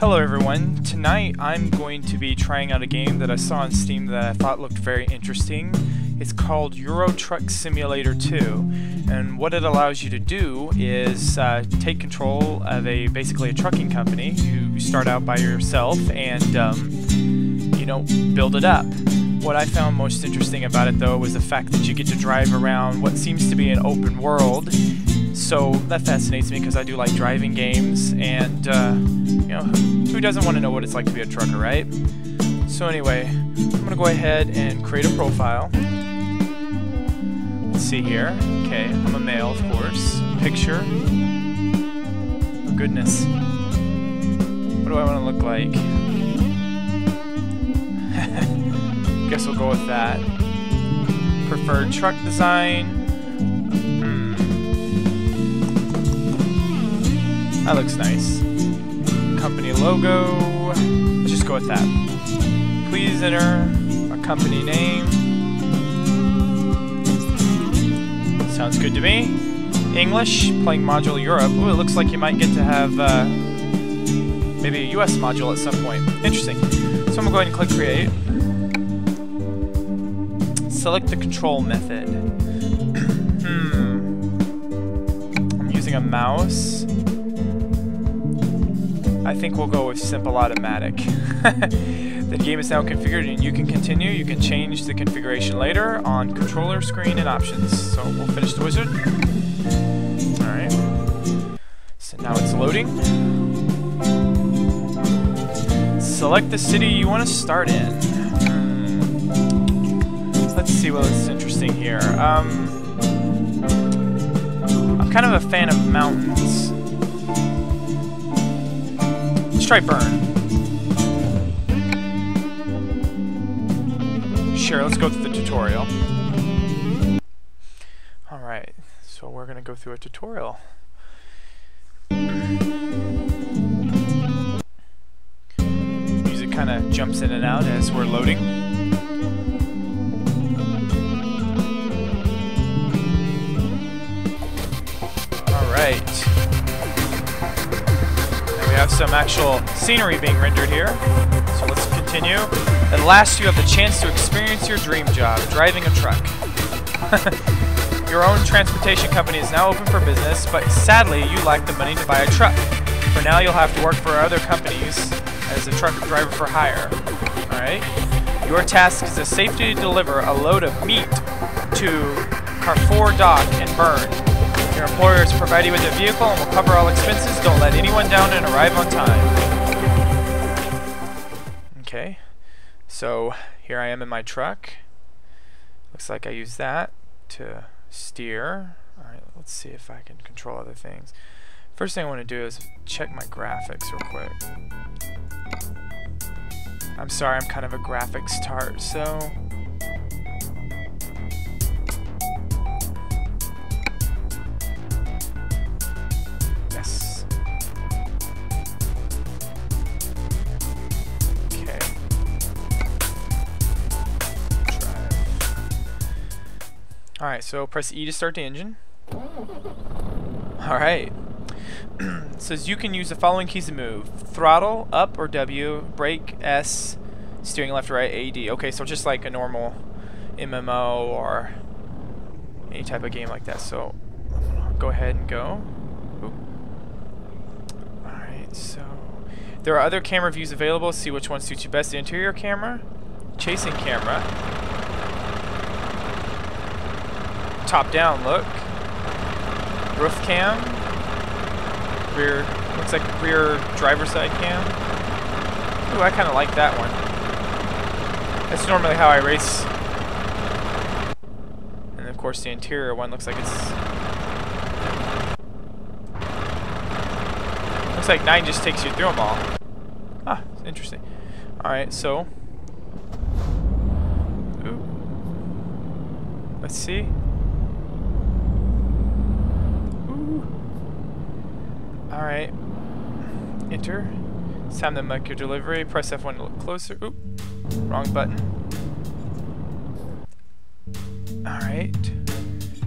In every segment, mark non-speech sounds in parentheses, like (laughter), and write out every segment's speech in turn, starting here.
Hello everyone, tonight I'm going to be trying out a game that I saw on Steam that I thought looked very interesting. It's called Euro Truck Simulator 2, and what it allows you to do is uh, take control of a basically a trucking company. You start out by yourself and um, you know build it up. What I found most interesting about it though was the fact that you get to drive around what seems to be an open world so that fascinates me because I do like driving games, and uh, you know, who doesn't want to know what it's like to be a trucker, right? So anyway, I'm gonna go ahead and create a profile. Let's see here. Okay, I'm a male, of course. Picture. Oh, goodness. What do I want to look like? (laughs) Guess we'll go with that. Preferred truck design. That looks nice. Company logo. Let's just go with that. Please enter a company name. Sounds good to me. English, playing module Europe. Ooh, it looks like you might get to have uh, maybe a US module at some point. Interesting. So I'm going to go ahead and click Create. Select the control method. (clears throat) hmm. I'm using a mouse. I think we'll go with simple automatic. (laughs) the game is now configured and you can continue. You can change the configuration later on controller screen and options. So we'll finish the wizard. Alright. So now it's loading. Select the city you want to start in. Hmm. Let's see what's interesting here. Um, I'm kind of a fan of mountains try Bern. Sure, let's go through the tutorial. Alright, so we're to go through a tutorial. Music kind of jumps in and out as we're loading. Alright have some actual scenery being rendered here. So let's continue. At last you have the chance to experience your dream job, driving a truck. (laughs) your own transportation company is now open for business, but sadly you lack the money to buy a truck. For now you'll have to work for other companies as a truck driver for hire. Alright? Your task is to safely deliver a load of meat to Carrefour Dock and Bern. Your employer is provide you with a vehicle and will cover all expenses. Don't let anyone down and arrive on time. Okay, so here I am in my truck. Looks like I use that to steer. Alright, let's see if I can control other things. First thing I want to do is check my graphics real quick. I'm sorry, I'm kind of a graphics tart, so Alright, so press E to start the engine. Alright. (clears throat) says you can use the following keys to move. Throttle, up or W, brake, S, steering left or right, AD. Okay, so just like a normal MMO or any type of game like that. So go ahead and go. Alright, so there are other camera views available. See which one suits you best. The interior camera, chasing camera, top-down look. Roof cam. Rear, looks like rear driver side cam. Ooh, I kind of like that one. That's normally how I race. And of course the interior one looks like it's... Looks like 9 just takes you through them all. Ah, interesting. Alright, so... Ooh. Let's see. Alright. Enter. It's time to make your delivery. Press F1 to look closer. Oop. Wrong button. Alright.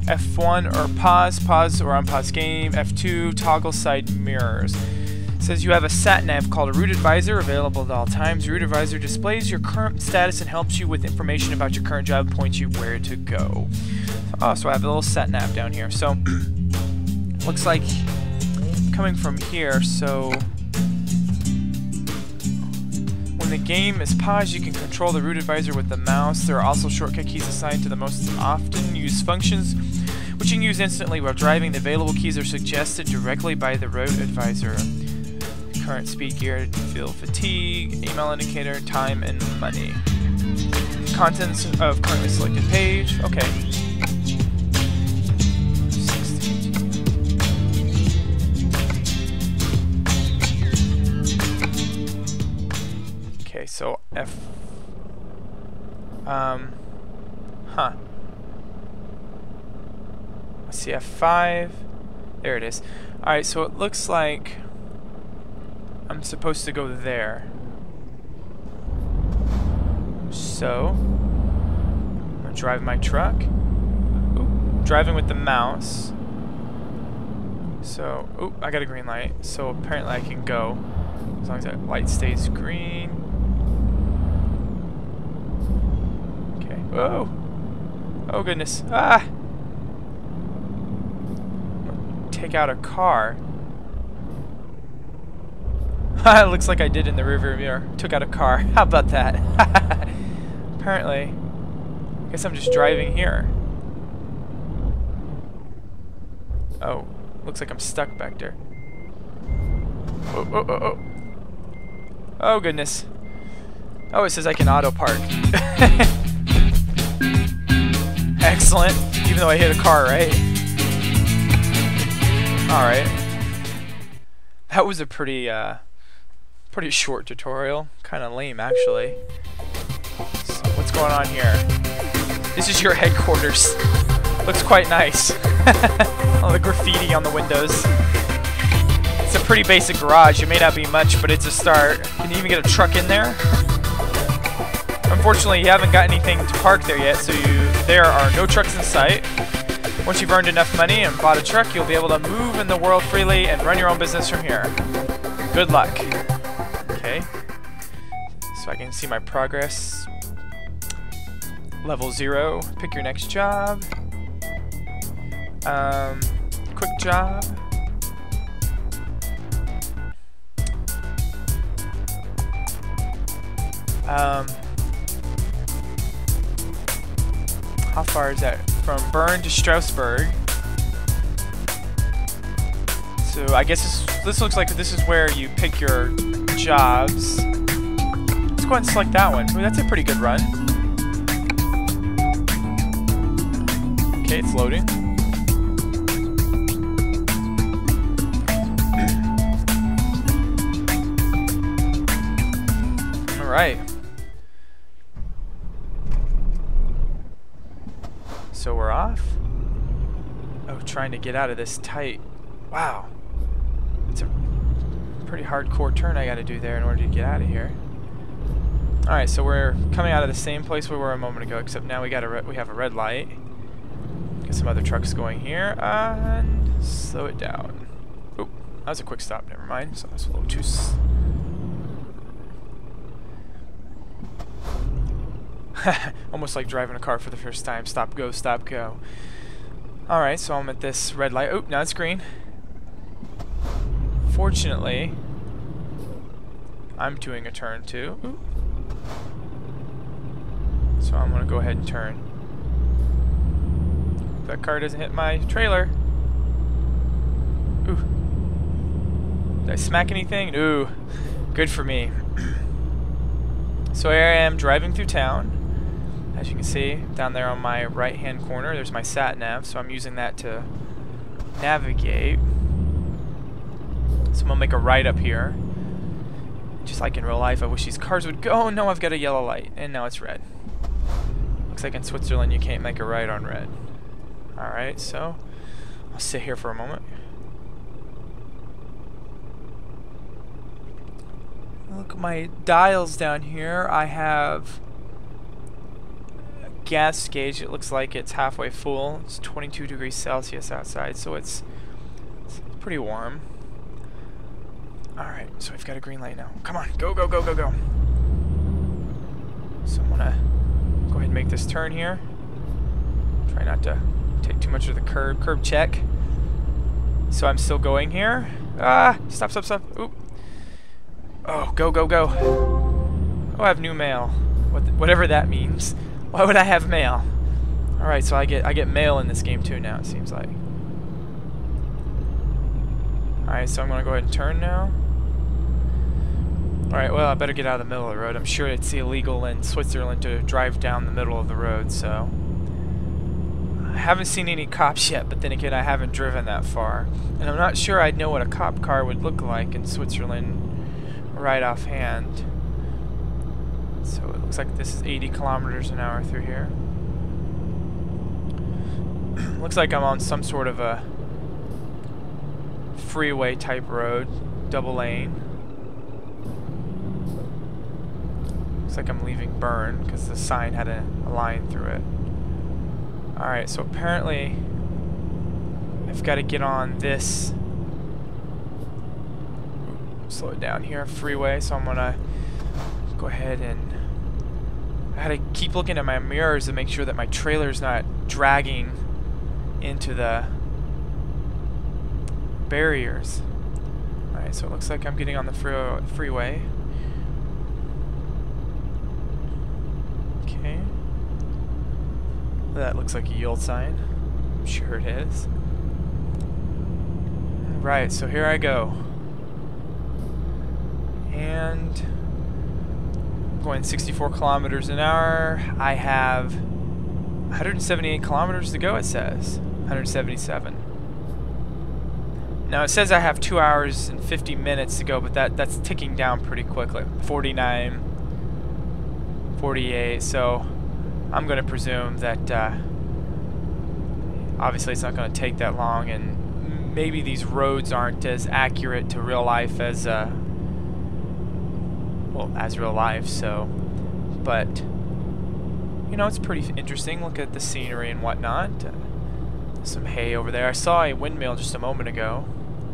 F1 or pause, pause or unpause game. F2 toggle side mirrors. It says you have a sat nav called a Route Advisor available at all times. Route Advisor displays your current status and helps you with information about your current job, points you where to go. Oh, so I have a little sat nav down here. So (clears throat) looks like coming from here. So when the game is paused, you can control the Route Advisor with the mouse. There are also shortcut keys assigned to the most often used functions which you can use instantly while driving. The available keys are suggested directly by the route advisor. Current speed gear, fuel fatigue, email indicator, time, and money. Contents of currently selected page. Okay. So F. Um. Huh. See F5. There it is. Alright, so it looks like I'm supposed to go there. So, I'm to drive my truck. Ooh, driving with the mouse. So, oh, I got a green light. So apparently I can go as long as that light stays green. Whoa! Oh goodness. Ah! take out a car. (laughs) it looks like I did in the rearview mirror. Took out a car. (laughs) How about that? (laughs) Apparently. I guess I'm just driving here. Oh. Looks like I'm stuck back there. Oh, oh, oh, oh. Oh, goodness. Oh, it says I can auto park. Excellent. Even though I hit a car, right? Alright. That was a pretty, uh, pretty short tutorial. Kind of lame, actually. So what's going on here? This is your (laughs) headquarters. Looks quite nice. (laughs) All the graffiti on the windows. It's a pretty basic garage. It may not be much, but it's a start. Can you even get a truck in there? Unfortunately, you haven't got anything to park there yet, so you there are no trucks in sight. Once you've earned enough money and bought a truck, you'll be able to move in the world freely and run your own business from here. Good luck. Okay. So I can see my progress. Level 0. Pick your next job. Um, quick job. Um, how far is that? from Bern to Strasbourg. So I guess this, this looks like this is where you pick your jobs. Let's go ahead and select that one. Ooh, that's a pretty good run. Okay, it's loading. Alright. So we're off? Oh, trying to get out of this tight. Wow. It's a pretty hardcore turn I gotta do there in order to get out of here. Alright, so we're coming out of the same place we were a moment ago, except now we got a we have a red light. Got some other trucks going here, and slow it down. Oh, that was a quick stop, never mind. So that's a little too (laughs) Almost like driving a car for the first time. Stop, go, stop, go. Alright, so I'm at this red light. Oh, now it's green. Fortunately, I'm doing a turn too. So I'm going to go ahead and turn. If that car doesn't hit my trailer. Ooh. Did I smack anything? Ooh. Good for me. (clears throat) so here I am driving through town. As you can see, down there on my right-hand corner, there's my sat-nav, so I'm using that to navigate. So I'm going to make a right up here. Just like in real life, I wish these cars would go. Oh, no, I've got a yellow light, and now it's red. Looks like in Switzerland you can't make a right on red. Alright, so I'll sit here for a moment. Look at my dials down here. I have gas gauge, it looks like it's halfway full. It's 22 degrees Celsius outside, so it's, it's pretty warm. Alright, so we've got a green light now. Come on, go, go, go, go, go. So I'm gonna go ahead and make this turn here. Try not to take too much of the curb. Curb check. So I'm still going here. Ah! Stop, stop, stop. Oop. Oh, go, go, go. Oh, I have new mail. What whatever that means. Why would I have mail? Alright, so I get I get mail in this game too now, it seems like. Alright, so I'm gonna go ahead and turn now. Alright, well I better get out of the middle of the road. I'm sure it's illegal in Switzerland to drive down the middle of the road, so I haven't seen any cops yet, but then again I haven't driven that far. And I'm not sure I'd know what a cop car would look like in Switzerland right offhand. So it looks like this is 80 kilometers an hour through here. (clears throat) looks like I'm on some sort of a freeway type road, double lane. Looks like I'm leaving Bern because the sign had a, a line through it. Alright, so apparently I've got to get on this slow it down here, freeway, so I'm gonna go ahead and I gotta keep looking at my mirrors to make sure that my trailer's not dragging into the barriers. Alright, so it looks like I'm getting on the free freeway. Okay. That looks like a yield sign. I'm sure it is. Right, so here I go and going 64 kilometers an hour. I have 178 kilometers to go, it says. 177. Now it says I have 2 hours and 50 minutes to go, but that that's ticking down pretty quickly. 49, 48, so I'm going to presume that uh, obviously it's not going to take that long, and maybe these roads aren't as accurate to real life as uh, well, as real life, so, but, you know, it's pretty interesting. Look at the scenery and whatnot. Uh, some hay over there. I saw a windmill just a moment ago.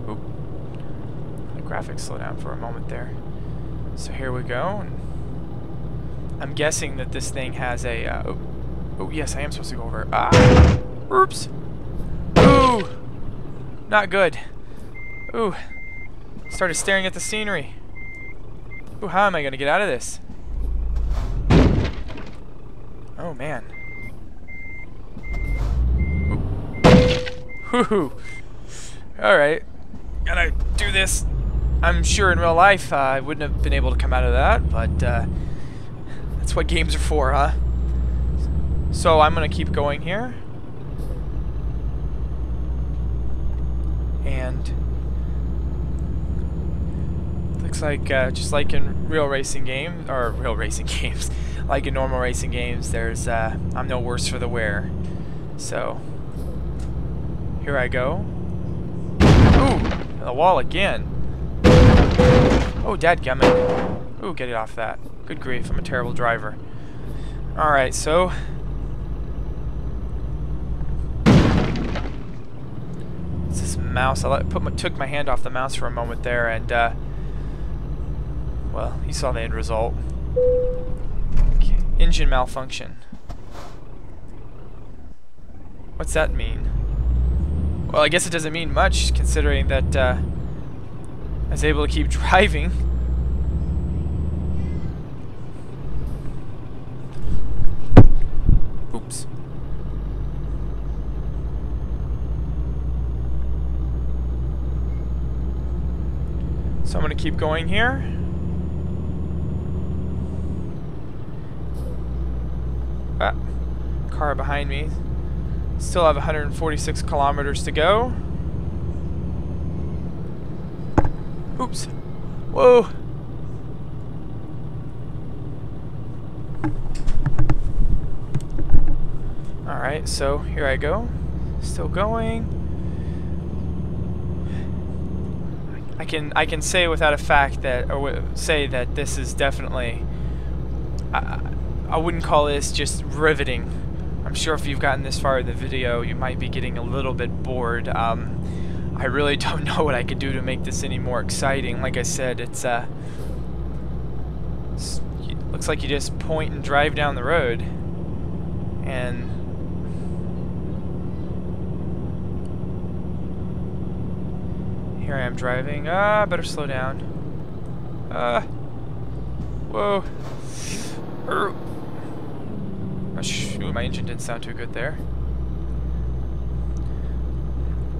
Oop. The graphics slow down for a moment there. So here we go. And I'm guessing that this thing has a, uh, oh, oh, yes, I am supposed to go over. Ah! Oops! Ooh! Not good. Ooh. Started staring at the scenery. Ooh, how am I going to get out of this? Oh, man. Whoo! Alright. Gotta do this. I'm sure in real life uh, I wouldn't have been able to come out of that, but uh, that's what games are for, huh? So I'm gonna keep going here. And Looks like, uh, just like in real racing games, or real racing (laughs) games, like in normal racing games, there's, uh, I'm no worse for the wear. So, here I go. Ooh, the wall again. Oh, dadgummit. Ooh, get it off that. Good grief, I'm a terrible driver. Alright, so... This mouse. I let, put my, took my hand off the mouse for a moment there, and, uh, well, you saw the end result. Okay. Engine malfunction. What's that mean? Well, I guess it doesn't mean much, considering that uh, I was able to keep (laughs) driving. Oops. So I'm going to keep going here. Ah, car behind me. Still have 146 kilometers to go. Oops. Whoa. Alright, so here I go. Still going. I can I can say without a fact that or say that this is definitely uh, I wouldn't call this just riveting. I'm sure if you've gotten this far in the video, you might be getting a little bit bored. Um, I really (laughs) don't know what I could do to make this any more exciting. Like I said, it's uh, it's, looks like you just point and drive down the road, and here I am driving. Ah, better slow down. Ah, whoa. Er. Shoot, my engine didn't sound too good there.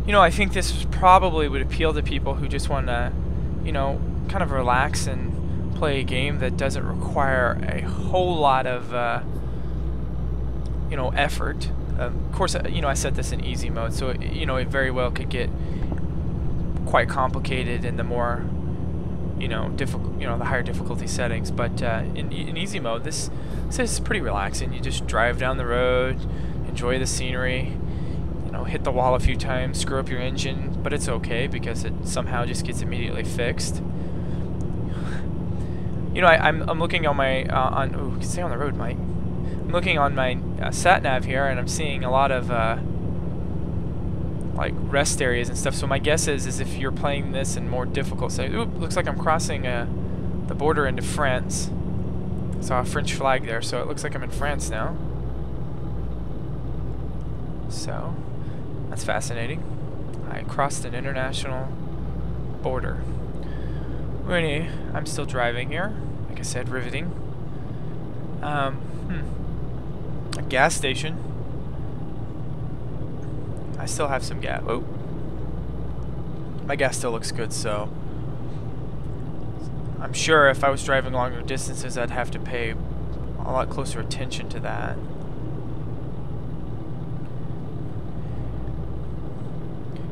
You know, I think this probably would appeal to people who just want to, you know, kind of relax and play a game that doesn't require a whole lot of, uh, you know, effort. Of course, uh, you know, I set this in easy mode, so, it, you know, it very well could get quite complicated in the more, you know, difficult, you know, the higher difficulty settings. But uh, in, in easy mode, this, this is pretty relaxing. You just drive down the road, enjoy the scenery, you know, hit the wall a few times, screw up your engine, but it's okay because it somehow just gets immediately fixed. (laughs) You know, I, am I'm, I'm looking on my, uh, on, ooh, stay on the road, Mike. I'm looking on my uh, sat nav here and I'm seeing a lot of, uh, like, rest areas and stuff. So my guess is, is if you're playing this in more difficult settings, ooh, looks like I'm crossing, uh, the border into France. Saw a French flag there, so it looks like I'm in France now. So, that's fascinating. I crossed an international border. Anyway, I'm still driving here. Like I said, riveting. Um, hmm. A gas station. I still have some gas. Oh. My gas still looks good, so... I'm sure if I was driving longer distances, I'd have to pay a lot closer attention to that.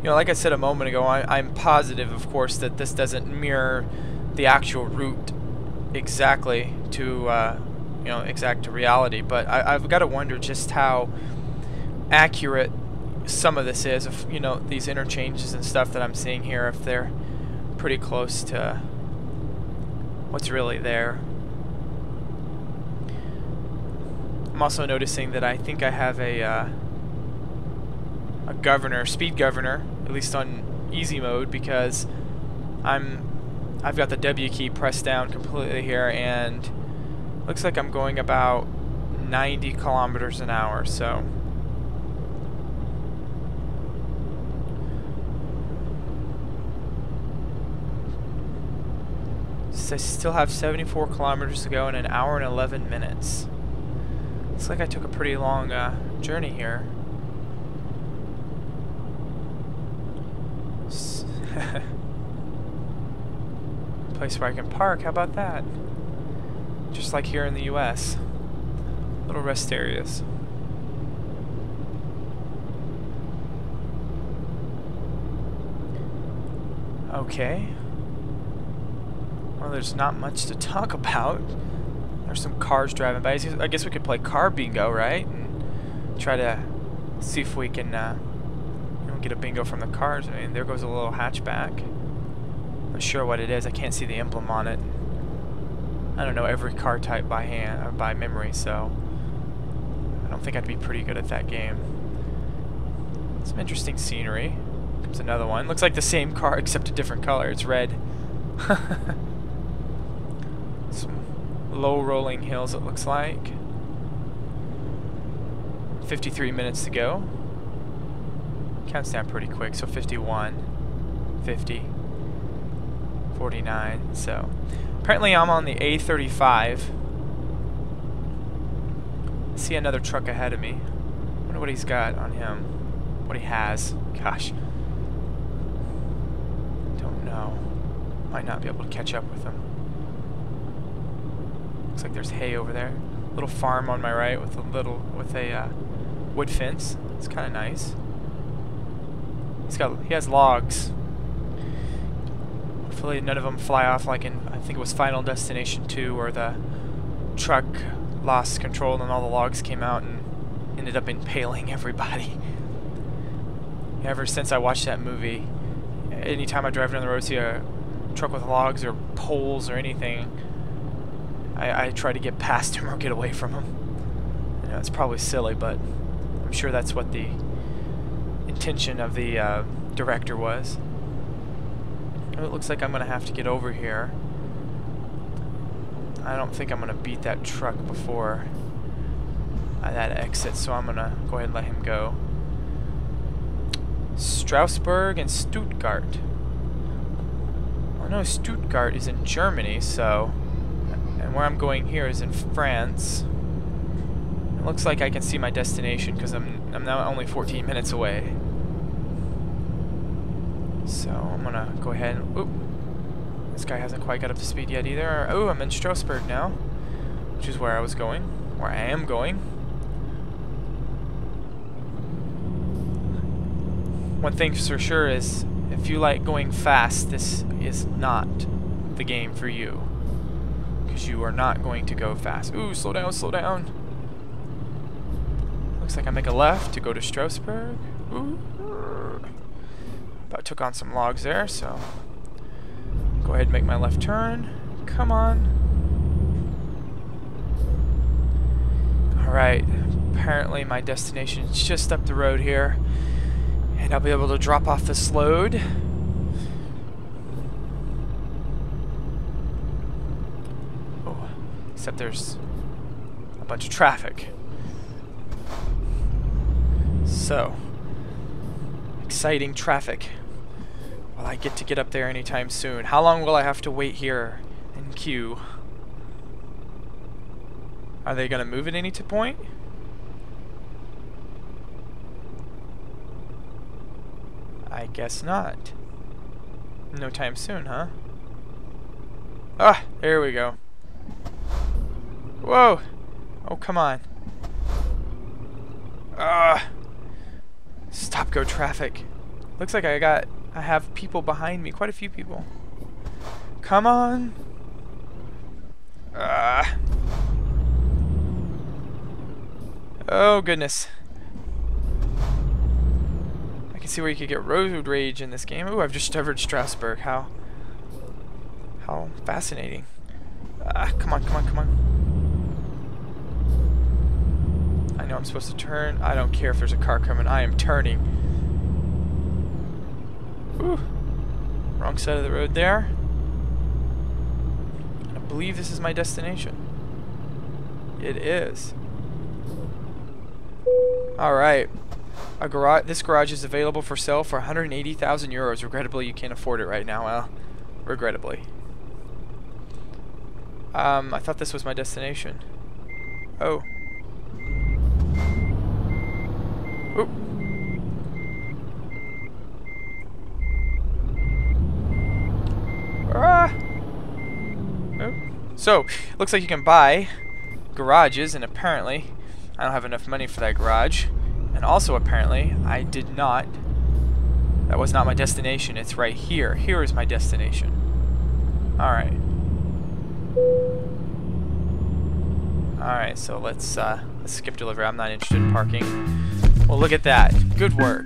you know, like I said a moment ago, I, am positive, of course, that this doesn't mirror the actual route exactly to, uh, you know, exact to reality. But I, have got to wonder just how accurate some of this is. If you know these interchanges and stuff that I'm seeing here, if they're pretty close to what's really there. I'm also noticing that I think I have a uh, a governor, speed governor, at least on easy mode because I'm I've got the W key pressed down completely here and looks like I'm going about 90 kilometers an hour so I still have 74 kilometers to go in an hour and 11 minutes. Looks like I took a pretty long uh, journey here. (laughs) Place where I can park, how about that? Just like here in the US. Little rest areas. Okay. Well, there's not much to talk about. There's some cars driving by. I guess we could play car bingo, right? And try to see if we can uh, get a bingo from the cars. I mean, there goes a little hatchback. Not sure what it is. I can't see the emblem on it. I don't know every car type by hand or by memory, so I don't think I'd be pretty good at that game. Some interesting scenery. Comes another one. Looks like the same car (laughs) except a different color. It's red. (laughs) Some low rolling hills it looks like. 53 minutes to go counts down pretty quick. So 51, 50, 49. So apparently I'm on the A35. See another truck ahead of me. wonder what he's got on him. What he has. Gosh. Don't know. Might not be able to catch up with him. Looks like there's hay over there. Little farm on my right with a little with a uh, wood fence. It's kind of nice. He's got he has logs. Hopefully none of them fly off like in I think it was Final Destination 2 where the truck lost control and all the logs came out and ended up impaling (laughs) everybody. Ever since I watched that movie, anytime I drive down the road see a truck with logs or poles or anything, I, I try to get past him or get away from him. You know, it's probably silly, but I'm sure that's what the intention of the uh, director was. Oh, it looks like I'm gonna have to get over here. I don't think I'm gonna beat that truck before uh, that exit, so I'm gonna go ahead and let him go. Strasbourg and Stuttgart. I know Stuttgart is in Germany, so... Where I'm going here is in France. It looks like I can see my destination because I'm, I'm now only 14 minutes away. So I'm gonna go ahead and... Oop. This guy hasn't quite got up to speed yet either. Oh, I'm in Strasbourg now. Which is where I was going. Where I am going. One thing for sure is, if you like going fast, this is not the game for you. Because you are not going to go fast. Ooh, slow down, slow down. Looks like I make a left to go to Strasbourg. Ooh. About took on some logs there, so go ahead and make my left turn. Come on. Alright, apparently my destination is just up the road here. And I'll be able to drop off this load. Oh, except there's a bunch of traffic. So, exciting traffic. Will I get to get up there anytime soon? How long will I have to wait here in queue? Are they going to move at any to point? I guess not. No time soon, huh? Ah, there we go. Whoa! Oh, come on. Ah! Stop go traffic. Looks like I got I have people behind me, quite a few people. Come on. Ah. Oh goodness. I can see where you could get road rage in this game. Ooh, I've just discovered Strasbourg. How how fascinating. Ah, come on, come on, come on. I know I'm supposed to turn. I don't care if there's a car coming. I am turning. Whew. Wrong side of the road there. I believe this is my destination. It is. Alright. A garage. This garage is available for sale for 180,000 euros. Regrettably, you can't afford it right now. Well, regrettably. Um, I thought this was my destination. Oh. Oop. Ah. Oh. So, looks like you can buy garages, and apparently I don't have enough money for that garage. And also, apparently, I did not. That was not my destination. It's right here. Here is my destination. Alright. Alright, so let's, uh, let's skip delivery. I'm not interested in parking. Well, look at that. Good work.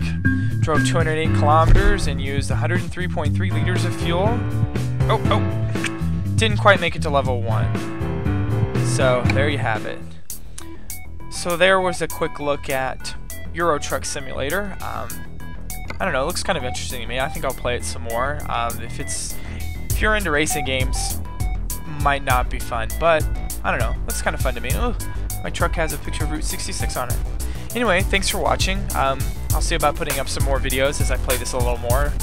Drove 208 kilometers and used 103.3 liters of fuel. Oh, oh. Didn't quite make it to level 1. So, there you have it. So there was a quick look at Euro Truck Simulator. Um, I don't know, it looks kind of interesting to me. I think I'll play it some more. Um, if it's if you're into racing games, might not be fun, but I don't know, looks kind of fun to me. Ooh, my truck has a picture of Route 66 on it. Anyway, thanks for watching. Um, I'll see about putting up some more videos as I play this a little more.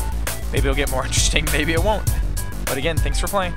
Maybe it'll get more (laughs) interesting, maybe it won't. But again, thanks for playing.